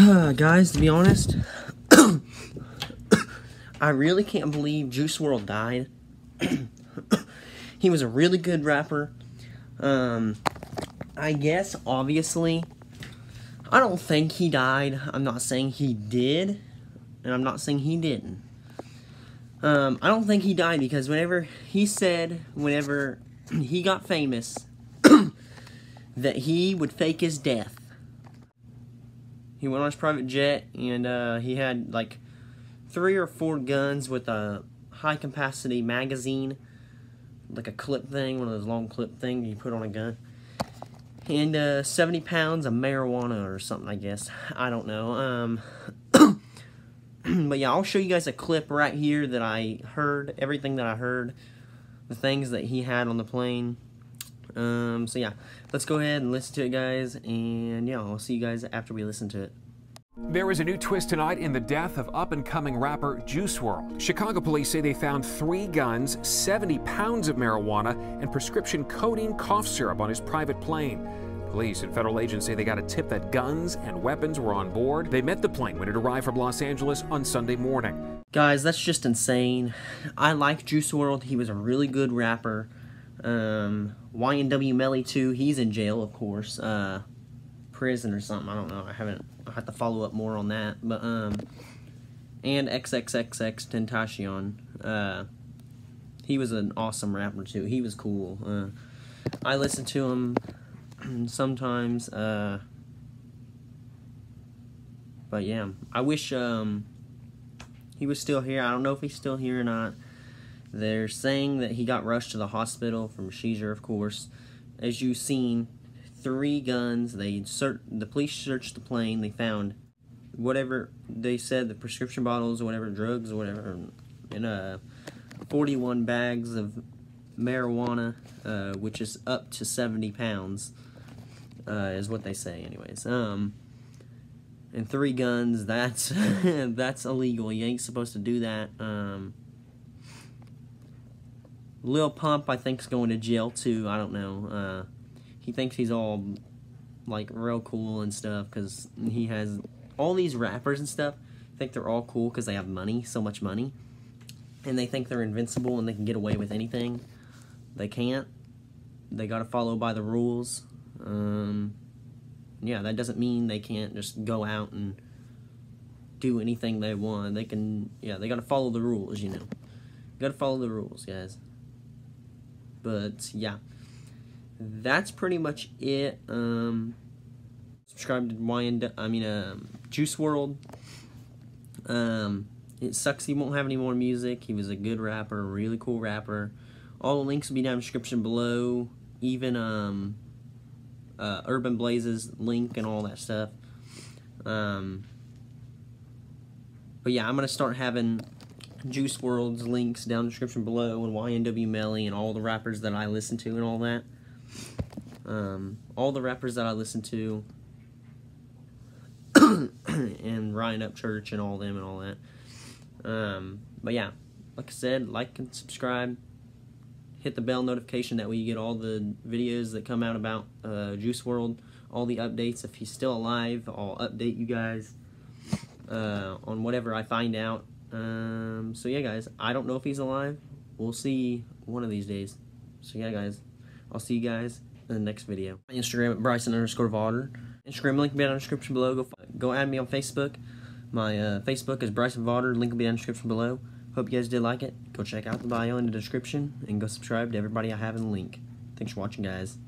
Guys, to be honest, I really can't believe Juice WRLD died. he was a really good rapper. Um, I guess, obviously, I don't think he died. I'm not saying he did, and I'm not saying he didn't. Um, I don't think he died because whenever he said, whenever he got famous, that he would fake his death. He went on his private jet and uh, he had like three or four guns with a high capacity magazine, like a clip thing, one of those long clip things you put on a gun. And uh, 70 pounds of marijuana or something, I guess. I don't know. Um, but yeah, I'll show you guys a clip right here that I heard, everything that I heard, the things that he had on the plane. Um, so yeah, let's go ahead and listen to it, guys, and yeah, I'll see you guys after we listen to it. There is a new twist tonight in the death of up-and-coming rapper Juice WRLD. Chicago police say they found three guns, 70 pounds of marijuana, and prescription codeine cough syrup on his private plane. Police and federal agents say they got a tip that guns and weapons were on board. They met the plane when it arrived from Los Angeles on Sunday morning. Guys, that's just insane. I like Juice WRLD. He was a really good rapper. Um, YNW Melly too. He's in jail, of course. Uh, prison or something. I don't know. I haven't. I have to follow up more on that. But um, and XXXX Tentacion. Uh, he was an awesome rapper too. He was cool. Uh, I listen to him sometimes. Uh, but yeah, I wish um, he was still here. I don't know if he's still here or not. They're saying that he got rushed to the hospital from seizure, of course. As you've seen, three guns. They cert the police searched the plane. They found whatever they said, the prescription bottles whatever, drugs whatever, in uh, 41 bags of marijuana, uh, which is up to 70 pounds, uh, is what they say, anyways. Um, and three guns. That's that's illegal. You ain't supposed to do that. Um, Lil Pump, I think, is going to jail too. I don't know. Uh, he thinks he's all like real cool and stuff because he has all these rappers and stuff. Think they're all cool because they have money, so much money, and they think they're invincible and they can get away with anything. They can't. They got to follow by the rules. Um, yeah, that doesn't mean they can't just go out and do anything they want. They can, yeah, they got to follow the rules, you know. Got to follow the rules, guys. But yeah, that's pretty much it. Um, subscribe to YN, I mean, um, Juice WRLD. Um, it sucks he won't have any more music. He was a good rapper, really cool rapper. All the links will be down in the description below. Even um, uh, Urban Blaze's link and all that stuff. Um, but yeah, I'm gonna start having Juice WRLD's links down in the description below, and YNW Melly, and all the rappers that I listen to, and all that. Um, all the rappers that I listen to, and Ryan Upchurch, and all them, and all that. Um, but yeah, like I said, like and subscribe. Hit the bell notification that way you get all the videos that come out about uh, Juice WRLD, all the updates. If he's still alive, I'll update you guys uh, on whatever I find out. Um, so yeah, guys, I don't know if he's alive. We'll see one of these days. So yeah, guys, I'll see you guys in the next video. My Instagram at Bryson underscore Vawter. Instagram link will be in the description below. Go go add me on Facebook. My uh, Facebook is Bryson Vawter. Link will be in the description below. Hope you guys did like it. Go check out the bio in the description and go subscribe to everybody I have in the link. Thanks for watching, guys.